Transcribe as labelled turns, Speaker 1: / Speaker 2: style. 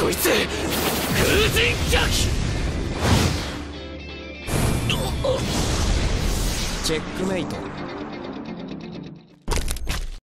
Speaker 1: こいつ。風神逆
Speaker 2: チェックメイト。